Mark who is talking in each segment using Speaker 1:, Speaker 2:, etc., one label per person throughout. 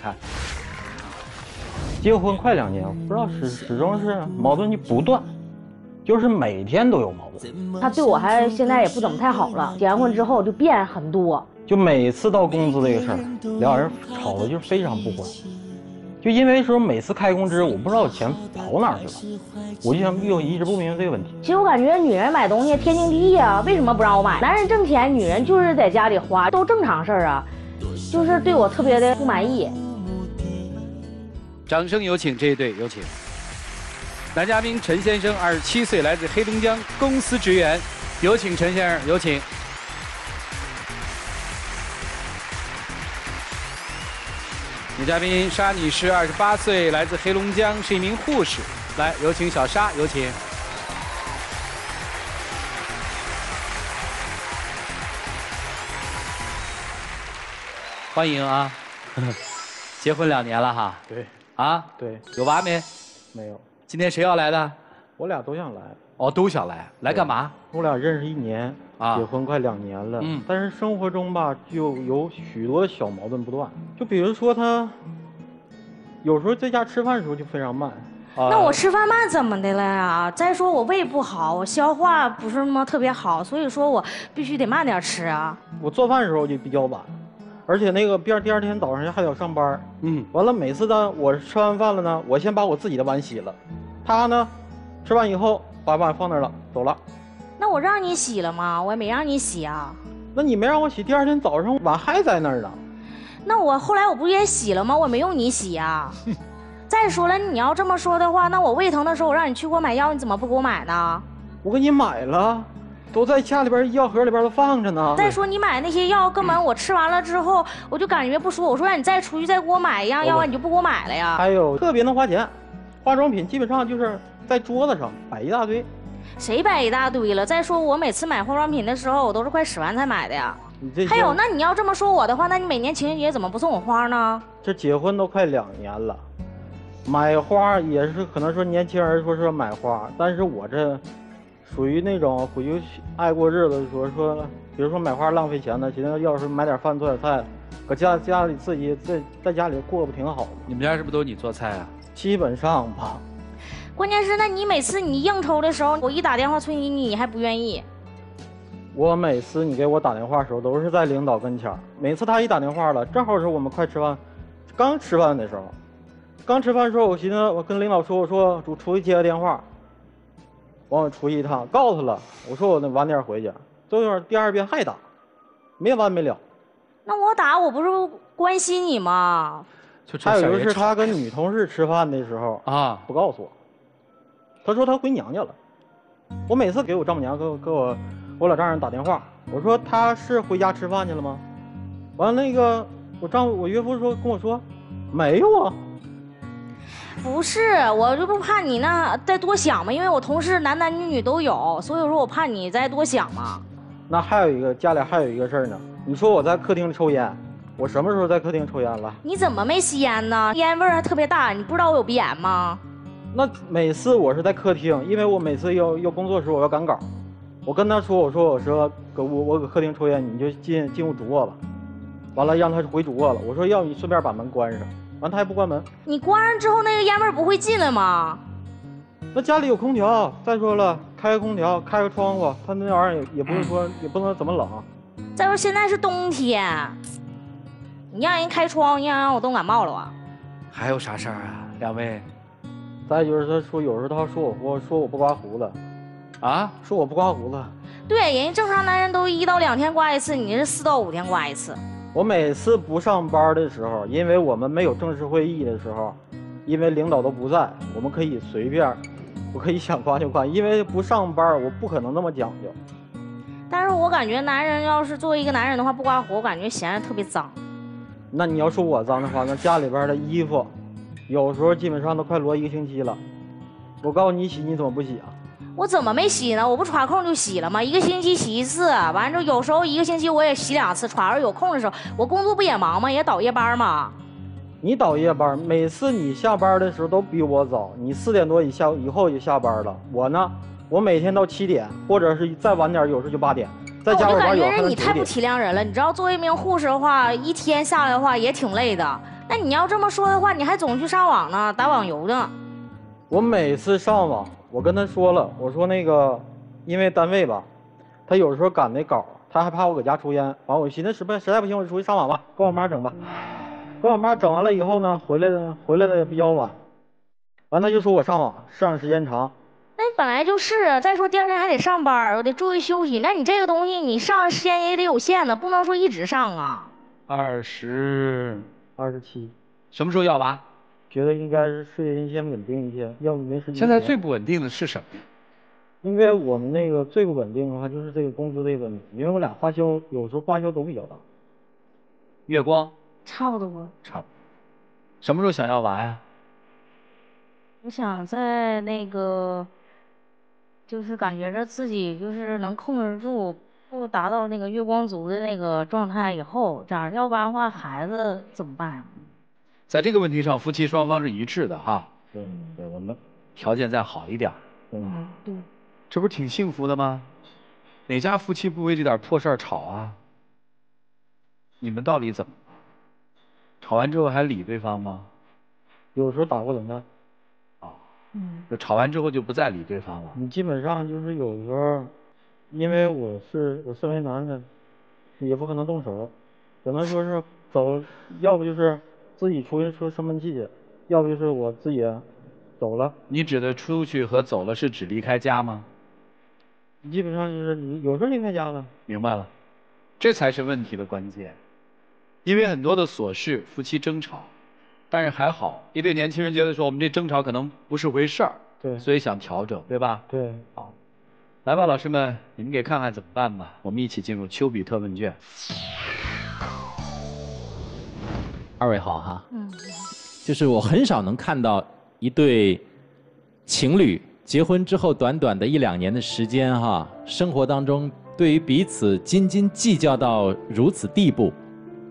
Speaker 1: 看，
Speaker 2: 结婚快两年，不知道始始终是矛盾就不断，就是每天都有矛盾，
Speaker 3: 他对我还现在也不怎么太好了。结完婚之后就变很多，
Speaker 2: 就每次到工资这个事儿，俩人吵的就是非常不欢。就因为说每次开工资，我不知道钱跑哪儿去了，我就想又一直不明白这个问题。
Speaker 3: 其实我感觉女人买东西天经地义啊，为什么不让我买？男人挣钱，女人就是在家里花，都正常事儿啊，就是对我特别的不满意。
Speaker 1: 掌声有请这一对，有请。男嘉宾陈先生，二十七岁，来自黑龙江，公司职员，有请陈先生，有请。女嘉宾沙女士，二十八岁，来自黑龙江，是一名护士。来，有请小沙，有请。欢迎啊！结婚两年了哈。
Speaker 2: 对，
Speaker 1: 啊，
Speaker 2: 对，
Speaker 1: 有娃没？
Speaker 2: 没有，
Speaker 1: 今天谁要来的？
Speaker 2: 我俩都想来。
Speaker 1: 哦，都想来，来干嘛？
Speaker 2: 我俩认识一年，
Speaker 1: 啊
Speaker 2: 结婚快两年了。
Speaker 1: 嗯
Speaker 2: 但是生活中吧，就有许多小矛盾不断。就比如说他，有时候在家吃饭的时候就非常慢。啊
Speaker 3: 那我吃饭慢怎么的了呀？再说我胃不好，我消化不是那么特别好，所以说我必须得慢点吃啊。
Speaker 2: 我做饭的时候就比较晚，而且那个第二第二天早上还得上班。
Speaker 1: 嗯，
Speaker 2: 完了，每次呢，我吃完饭了呢，我先把我自己的碗洗了，他呢，吃完以后把碗放那儿了，走了。
Speaker 3: 那我让你洗了吗？我也没让你洗啊。
Speaker 2: 那你没让我洗，第二天早上碗还在那儿呢。
Speaker 3: 那我后来我不也洗了吗？我没用你洗呀。再说了，你要这么说的话，那我胃疼的时候我让你去给我买药，你怎么不给我买呢？
Speaker 2: 我给你买了，都在家里边药盒里边都放着呢。
Speaker 3: 再说你买那些药，根本我吃完了之后我就感觉不舒服。我说让你再出去再给我买一样药啊，你就不给我买了呀？
Speaker 2: 还有特别能花钱，化妆品基本上就是在桌子上摆一大堆。
Speaker 3: 谁摆一大堆了？再说我每次买化妆品的时候，我都是快使完才买的呀。
Speaker 2: 你这
Speaker 3: 还有，那你要这么说我的话，那你每年情人节怎么不送我花呢？
Speaker 2: 这结婚都快两年了，买花也是可能说年轻人说是买花，但是我这属于那种回去爱过日子，说说，比如说买花浪费钱的，寻思要是买点饭做点菜，搁家家里自己在在家里过不挺好吗？
Speaker 1: 你们家是不是都你做菜啊？
Speaker 2: 基本上吧，
Speaker 3: 关键是，那你每次你应酬的时候，我一打电话催你，你还不愿意。
Speaker 2: 我每次你给我打电话的时候，都是在领导跟前儿。每次他一打电话了，正好是我们快吃饭，刚吃饭的时候，刚吃饭的时候，我寻思我跟领导说，我说主出去接个电话，完我出去一趟，告诉他了，我说我那晚点回去，最后第二遍还打，没完没了。
Speaker 3: 那我打我不是关心你吗？
Speaker 1: 就
Speaker 2: 还有就是他跟女同事吃饭的时候
Speaker 1: 啊，
Speaker 2: 不告诉我，他说他回娘家了。我每次给我丈母娘给我给我我老丈人打电话，我说他是回家吃饭去了吗？完了那个我丈我岳父说跟我说没有啊，
Speaker 3: 不是，我这不怕你那再多想嘛，因为我同事男男女女都有，所以说我怕你再多想嘛。
Speaker 2: 那还有一个家里还有一个事儿呢，你说我在客厅里抽烟，我什么时候在客厅抽烟了？
Speaker 3: 你怎么没吸烟呢？烟味儿还特别大，你不知道我有鼻炎吗？
Speaker 2: 那每次我是在客厅，因为我每次要要工作的时候我要赶稿，我跟他说我说我说搁屋我搁客厅抽烟，你就进进屋主卧吧。完了让他回主卧了，我说要你顺便把门关上，完他还不关门。
Speaker 3: 你关上之后那个烟味儿不会进来吗？
Speaker 2: 那家里有空调，再说了开个空调开个窗户，他那玩意儿也也不是说也不能怎么冷。
Speaker 3: 再说现在是冬天，你让人开窗，你让让我冻感冒了啊？
Speaker 1: 还有啥事儿啊？两位
Speaker 2: 再就是他说有时候他说我我说我不刮胡子，
Speaker 1: 啊，
Speaker 2: 说我不刮胡子。
Speaker 3: 对，人家正常男人都一到两天刮一次，你是四到五天刮一次。
Speaker 2: 我每次不上班的时候，因为我们没有正式会议的时候，因为领导都不在，我们可以随便，我可以想刮就刮。因为不上班，我不可能那么讲究。
Speaker 3: 但是我感觉男人要是作为一个男人的话，不刮胡，我感觉显得特别脏。
Speaker 2: 那你要说我脏的话，那家里边的衣服，有时候基本上都快摞一个星期了。我告诉你洗，你怎么不洗啊？
Speaker 3: 我怎么没洗呢？我不抓空就洗了吗？一个星期洗一次，完之后有时候一个星期我也洗两次。抓着有空的时候，我工作不也忙吗？也倒夜班吗。
Speaker 2: 你倒夜班，每次你下班的时候都比我早，你四点多以下以后就下班了。我呢，我每天到七点，或者是再晚点，有时候就八点，
Speaker 3: 我就感觉你太不。体谅人了。你知道，作为一名护士的话，一天下来的话也挺累的，那你要这么说的话，你还总去上网呢，打网游呢？
Speaker 2: 我每次上网，我跟他说了，我说那个，因为单位吧，他有时候赶那稿，他还怕我搁家抽烟，完我寻思实在实在不行，我就出去上网吧，跟我妈整吧。跟我妈整完了以后呢，回来的回来的也比较晚，完他就说我上网上时间长。
Speaker 3: 那本来就是啊，再说第二天还得上班，我得注意休息。那你这个东西，你上时间也得有限的，不能说一直上啊。
Speaker 1: 二十
Speaker 2: 二十七，
Speaker 1: 什么时候要娃？
Speaker 2: 觉得应该是事业先稳定一些，要不没时间。
Speaker 1: 现在最不稳定的是什么？
Speaker 2: 因为我们那个最不稳定的话，就是这个工资这个问题，因为我俩花销有时候花销都比较大。
Speaker 1: 月光。
Speaker 3: 差不多。
Speaker 1: 差不多。什么时候想要娃呀？
Speaker 3: 我想在那个，就是感觉着自己就是能控制住，不达到那个月光族的那个状态以后，这样，要不然的话孩子怎么办呀？
Speaker 1: 在这个问题上，夫妻双方是一致的哈。
Speaker 2: 对对，我们
Speaker 1: 条件再好一点。
Speaker 3: 嗯，对。
Speaker 1: 这不是挺幸福的吗？哪家夫妻不为这点破事儿吵啊？你们到底怎么？吵完之后还理对方吗？
Speaker 2: 有时候打过冷战。
Speaker 1: 哦。嗯。就吵完之后就不再理对方了。
Speaker 2: 你基本上就是有时候，因为我是我身为男人，也不可能动手，只能说是走，要不就是自己出去出生闷气去，要不就是我自己走了。
Speaker 1: 你指的出去和走了是指离开家吗？
Speaker 2: 基本上就是你有时候离开家了。
Speaker 1: 明白了，这才是问题的关键。因为很多的琐事，夫妻争吵，但是还好，一对年轻人觉得说我们这争吵可能不是回事儿，
Speaker 2: 对，
Speaker 1: 所以想调整，对吧？
Speaker 2: 对，
Speaker 1: 好，来吧，老师们，你们给看看怎么办吧。我们一起进入丘比特问卷。
Speaker 4: 二位好哈，嗯，就是我很少能看到一对情侣结婚之后短短的一两年的时间哈，生活当中对于彼此斤斤计较到如此地步。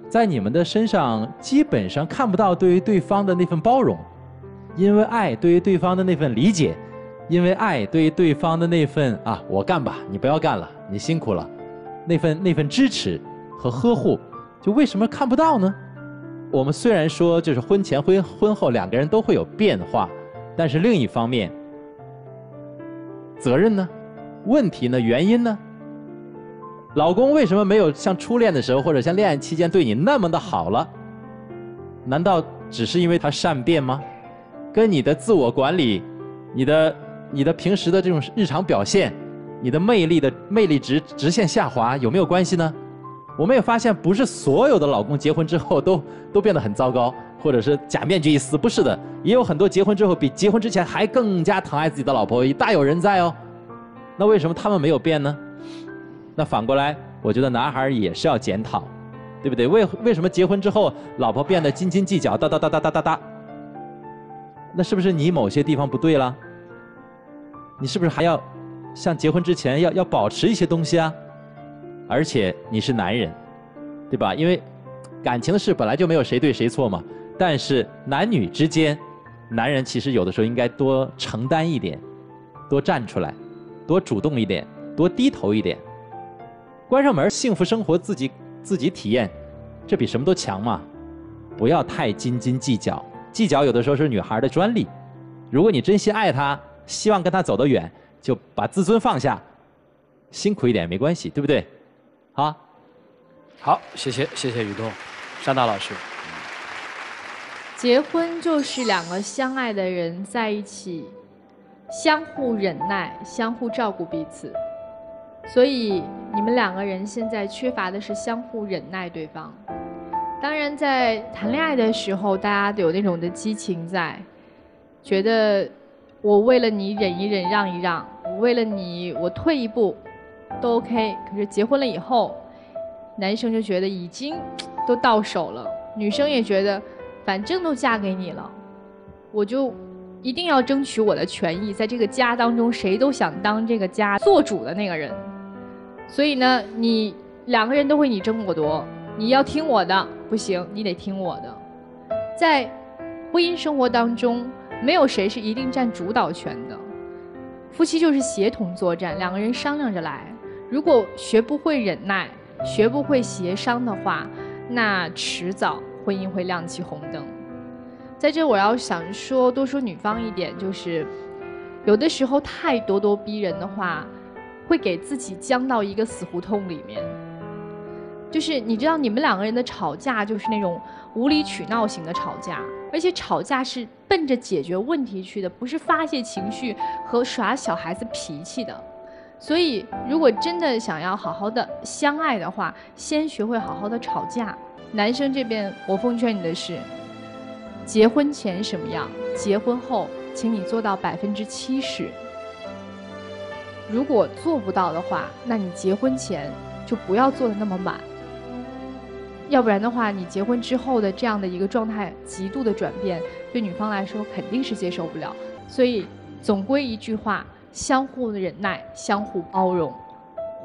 Speaker 4: 在你们的身上，基本上看不到对于对方的那份包容，因为爱对于对方的那份理解，因为爱对于对方的那份啊，我干吧，你不要干了，你辛苦了，那份那份支持和呵护，就为什么看不到呢？我们虽然说就是婚前婚婚后两个人都会有变化，但是另一方面，责任呢？问题呢？原因呢？老公为什么没有像初恋的时候，或者像恋爱期间对你那么的好了？难道只是因为他善变吗？跟你的自我管理、你的、你的平时的这种日常表现、你的魅力的魅力值直线下滑有没有关系呢？我们也发现，不是所有的老公结婚之后都 都变得很糟糕，或者是假面具一撕，不是的，也有很多结婚之后比结婚之前还更加疼爱自己的老婆，大有人在哦。那为什么他们没有变呢？那反过来，我觉得男孩也是要检讨，对不对？为为什么结婚之后，老婆变得斤斤计较，哒哒哒哒哒哒哒？那是不是你某些地方不对了？你是不是还要像结婚之前要要保持一些东西啊？而且你是男人，对吧？因为感情的事本来就没有谁对谁错嘛。但是男女之间，男人其实有的时候应该多承担一点，多站出来，多主动一点，多低头一点。关上门，幸福生活自己自己体验，这比什么都强嘛！不要太斤斤计较，计较有的时候是女孩的专利。如果你真心爱她，希望跟她走得远，就把自尊放下，辛苦一点没关系，对不对？好，
Speaker 1: 好，谢谢谢谢雨桐，山大老师。
Speaker 5: 结婚就是两个相爱的人在一起，相互忍耐，相互照顾彼此。所以你们两个人现在缺乏的是相互忍耐对方。当然，在谈恋爱的时候，大家都有那种的激情在，觉得我为了你忍一忍、让一让，我为了你我退一步，都 OK。可是结婚了以后，男生就觉得已经都到手了，女生也觉得反正都嫁给你了，我就一定要争取我的权益，在这个家当中，谁都想当这个家做主的那个人。所以呢，你两个人都会你争我夺，你要听我的不行，你得听我的。在婚姻生活当中，没有谁是一定占主导权的，夫妻就是协同作战，两个人商量着来。如果学不会忍耐，学不会协商的话，那迟早婚姻会亮起红灯。在这，我要想说，多说女方一点，就是有的时候太咄咄逼人的话，会给自己僵到一个死胡同里面。就是你知道，你们两个人的吵架就是那种无理取闹型的吵架，而且吵架是奔着解决问题去的，不是发泄情绪和耍小孩子脾气的。所以，如果真的想要好好的相爱的话，先学会好好的吵架。男生这边，我奉劝你的是，结婚前什么样，结婚后，请你做到百分之七十。如果做不到的话，那你结婚前就不要做的那么满。要不然的话，你结婚之后的这样的一个状态极度的转变，对女方来说肯定是接受不了。所以，总归一句话，相互的忍耐，相互包容，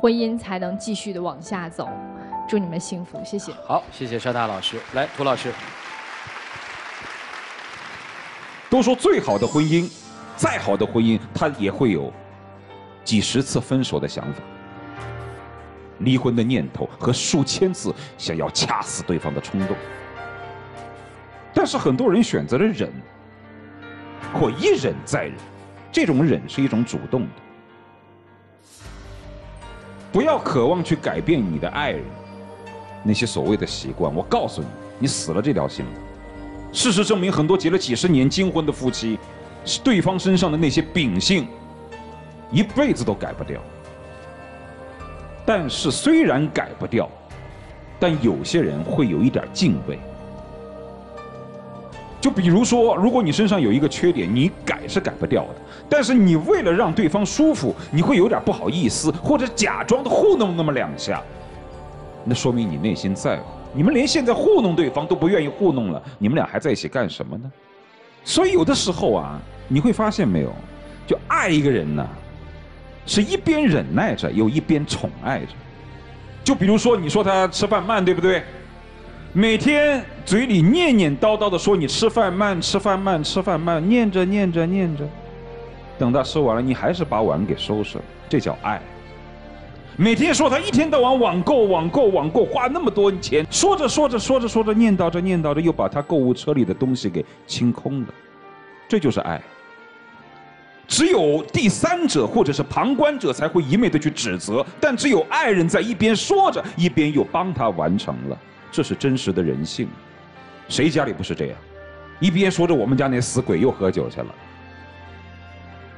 Speaker 5: 婚姻才能继续的往下走。祝你们幸福，谢谢。
Speaker 1: 好，谢谢沙大老师。来，涂老师。
Speaker 6: 都说最好的婚姻，再好的婚姻，它也会有几十次分手的想法。离婚的念头和数千次想要掐死对方的冲动，但是很多人选择了忍，或一忍再忍，这种忍是一种主动的。不要渴望去改变你的爱人那些所谓的习惯，我告诉你，你死了这条心。事实证明，很多结了几十年金婚的夫妻，是对方身上的那些秉性，一辈子都改不掉。但是虽然改不掉，但有些人会有一点敬畏。就比如说，如果你身上有一个缺点，你改是改不掉的，但是你为了让对方舒服，你会有点不好意思，或者假装的糊弄那么两下，那说明你内心在乎。你们连现在糊弄对方都不愿意糊弄了，你们俩还在一起干什么呢？所以有的时候啊，你会发现没有，就爱一个人呢。是一边忍耐着，又一边宠爱着。就比如说，你说他吃饭慢，对不对？每天嘴里念念叨叨的说你吃饭慢，吃饭慢，吃饭慢，念着念着念着，等他吃完了，你还是把碗给收拾了，这叫爱。每天说他一天到晚网购、网购、网购，花那么多钱，说着说着说着说着，念叨着念叨着，又把他购物车里的东西给清空了，这就是爱。只有第三者或者是旁观者才会一味的去指责，但只有爱人在一边说着，一边又帮他完成了，这是真实的人性。谁家里不是这样？一边说着我们家那死鬼又喝酒去了，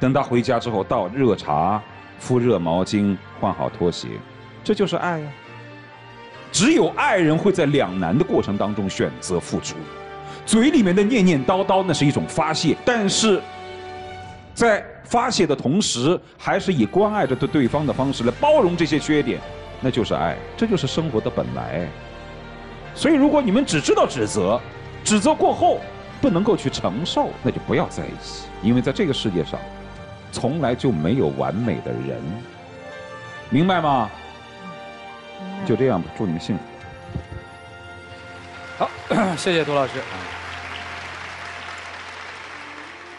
Speaker 6: 等他回家之后倒热茶、敷热毛巾、换好拖鞋，这就是爱呀。只有爱人会在两难的过程当中选择付出，嘴里面的念念叨叨那是一种发泄，但是。在发泄的同时，还是以关爱着对对方的方式来包容这些缺点，那就是爱，这就是生活的本来。所以，如果你们只知道指责，指责过后不能够去承受，那就不要在一起。因为在这个世界上，从来就没有完美的人，明白吗？就这样吧，祝你们幸福。
Speaker 1: 好，谢谢杜老师，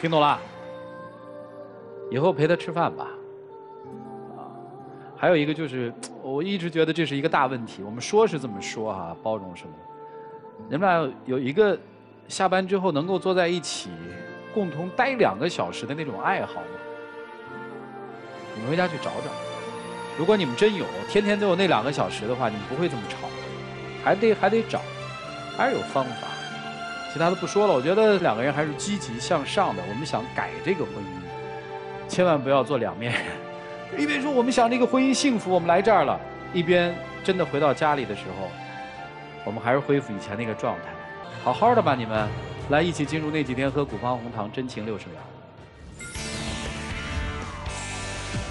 Speaker 1: 听懂了。以后陪他吃饭吧，啊，还有一个就是，我一直觉得这是一个大问题。我们说是这么说哈，包容什么？你们俩有一个下班之后能够坐在一起，共同待两个小时的那种爱好吗？你们回家去找找。如果你们真有，天天都有那两个小时的话，你们不会这么吵。还得还得找，还是有方法。其他的不说了，我觉得两个人还是积极向上的。我们想改这个婚姻。千万不要做两面人，一边说我们想这个婚姻幸福，我们来这儿了，一边真的回到家里的时候，我们还是恢复以前那个状态，好好的吧，你们，来一起进入那几天喝古方红糖真情六十秒。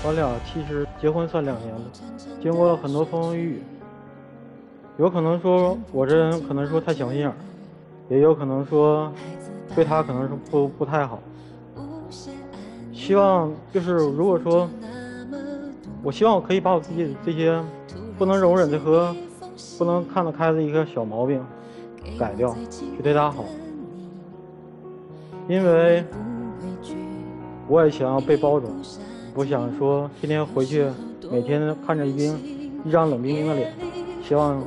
Speaker 2: 我俩其实结婚算两年了，经过了很多风风雨雨，有可能说我这人可能说太小心眼儿，也有可能说对他可能是不不太好。希望就是，如果说，我希望我可以把我自己这些不能容忍的和不能看得开的一个小毛病改掉，去对他好。因为我也想要被包容，不想说天天回去每天看着一冰一张冷冰冰的脸。希望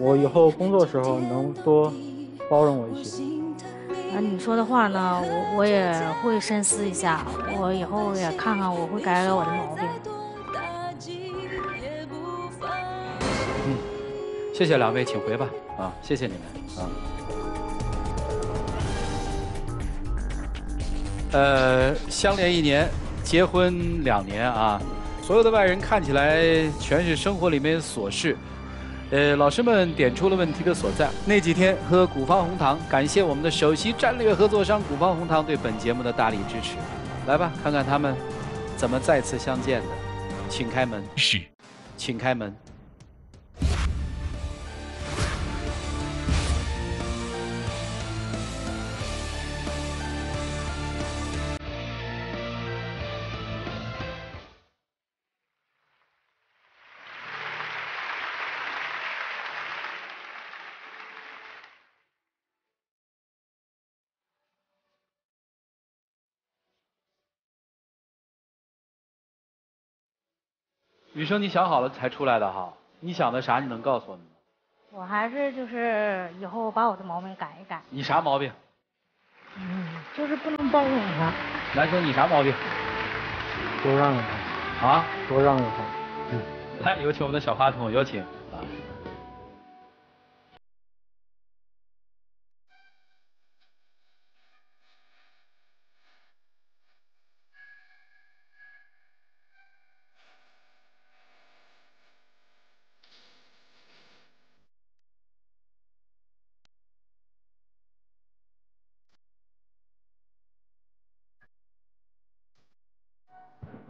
Speaker 2: 我以后工作时候能多包容我一些。
Speaker 3: 啊，你说的话呢，我我也会深思一下，我以后也看看，我会改改我的毛病。
Speaker 1: 谢谢两位，请回吧。啊，谢谢你们啊。呃，相恋一年，结婚两年啊，所有的外人看起来全是生活里面琐事。呃，老师们点出了问题的所在。那几天喝古方红糖，感谢我们的首席战略合作商古方红糖对本节目的大力支持。来吧，看看他们怎么再次相见的。请开门。
Speaker 7: 是。
Speaker 1: 请开门。女生，你想好了才出来的哈？你想的啥？你能告诉我们吗？
Speaker 3: 我还是就是以后把我的毛病改一改。
Speaker 1: 你啥毛病？
Speaker 3: 嗯，就是不能包容他。
Speaker 1: 男生，你啥毛病？
Speaker 2: 多让让
Speaker 1: 他。啊？
Speaker 2: 多让让他。
Speaker 1: 嗯。来，有请我们的小话筒，有请。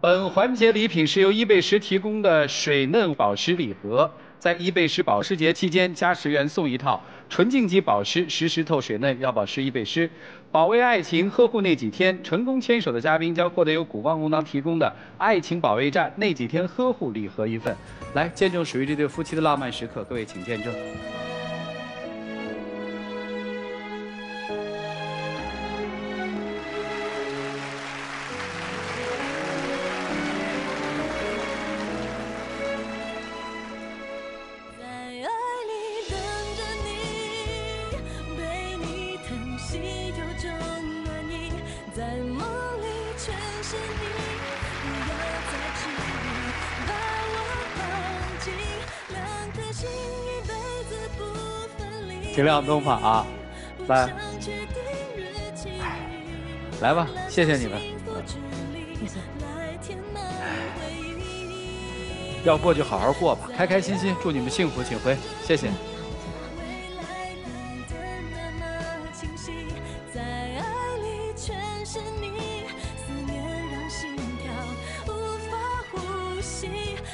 Speaker 1: 本环节礼品是由伊贝诗提供的水嫩保湿礼盒，在伊贝诗保时节期间加十元送一套纯净级保湿，实时透水嫩，要保湿伊贝诗，保卫爱情，呵护那几天。成功牵手的嘉宾将获得由古方红糖提供的爱情保卫战那几天呵护礼盒一份，来见证属于这对夫妻的浪漫时刻，各位请见证。请亮灯吧啊！来，来吧，谢谢你们。要过就好好过吧，开开心心，祝你们幸福，请回，谢谢。